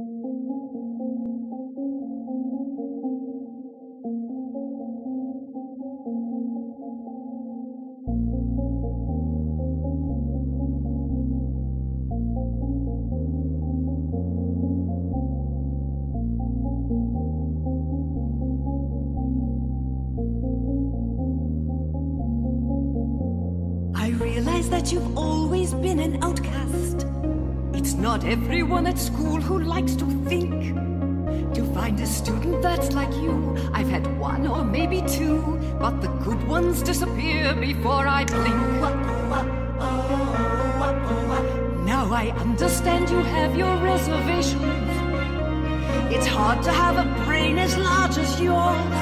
I realize that you've always not everyone at school who likes to think. To find a student that's like you, I've had one or maybe two, but the good ones disappear before I blink. Now I understand you have your reservations. It's hard to have a brain as large as yours.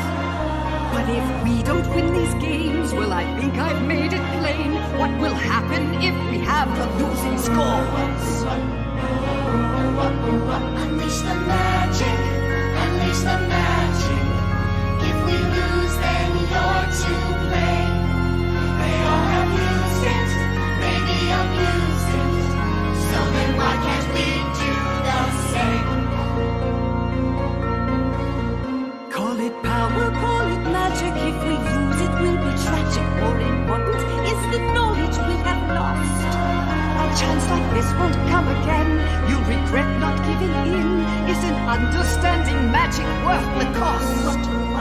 But if we don't win these games, well, I think I've made it plain what will happen if we have the losing scores. Unleash the magic, unleash the magic. If we lose, then you're to blame. They all have used it, maybe abused it. So then why can't we do the same? Call it power, call it magic. If we lose, it we'll be tragic. More important is chance like this won't come again. You'll regret not giving in. Isn't understanding magic worth the cost?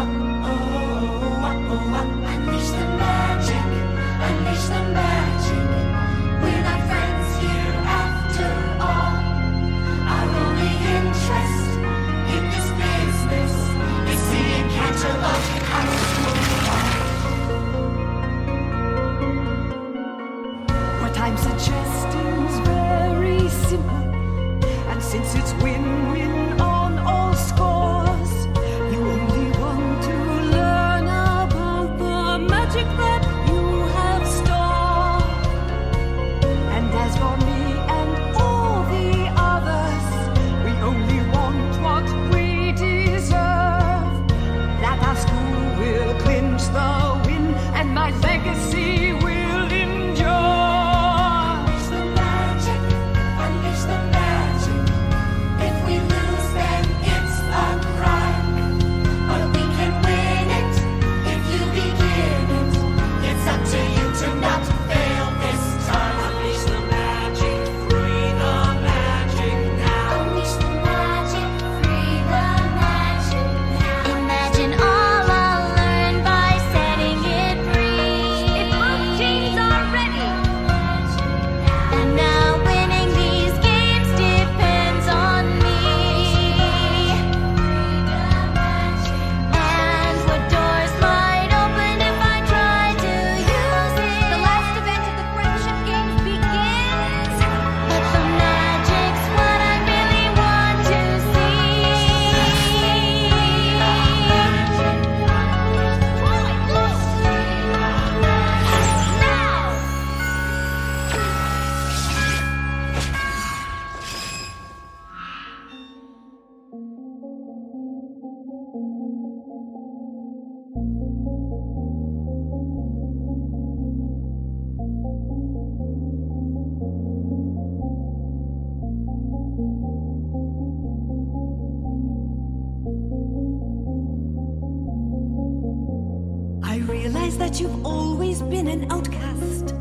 I realize that you've always been an outcast.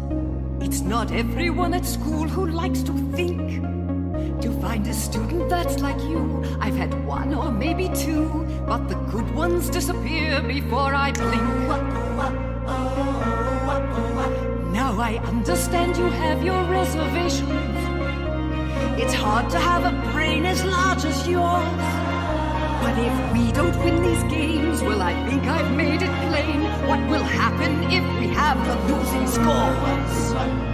It's not everyone at school who likes to think. To find a student that's like you, I've had one or maybe two, but the good ones disappear before I blink. Now I understand you have your reservations. It's hard to have a brain as large as yours. But if we don't win these games, well, I think I've made it plain what will happen if we have the losing scores.